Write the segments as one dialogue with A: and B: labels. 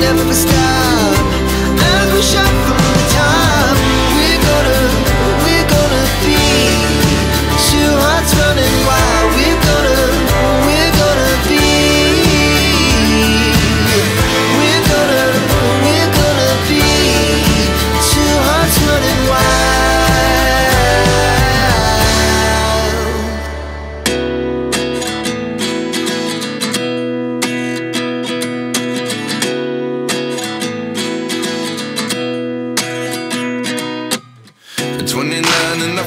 A: never be
B: stopped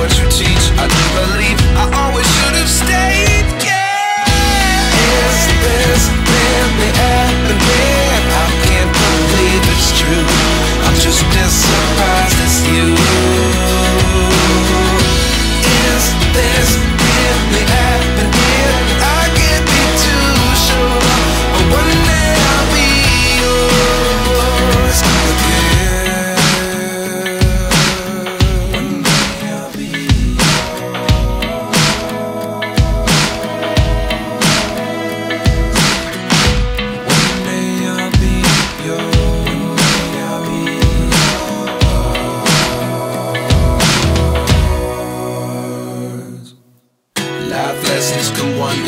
B: what you teach.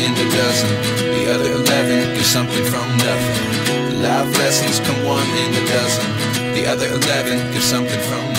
B: In a dozen. The other eleven get something from nothing. Life lessons come one in a dozen. The other eleven get something from